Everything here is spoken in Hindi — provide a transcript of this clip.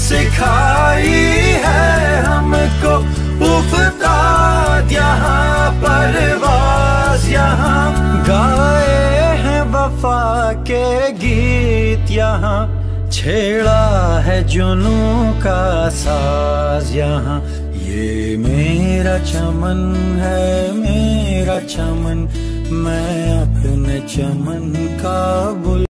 सिखाई है हमको। उफताद यहाँ परवास यहाँ गाए हैं वफा के गीत, यहाँ छेड़ा है जुनू का साज, यहाँ ये मेरा चमन है, मेरा चमन, मैं अपने चमन का बुल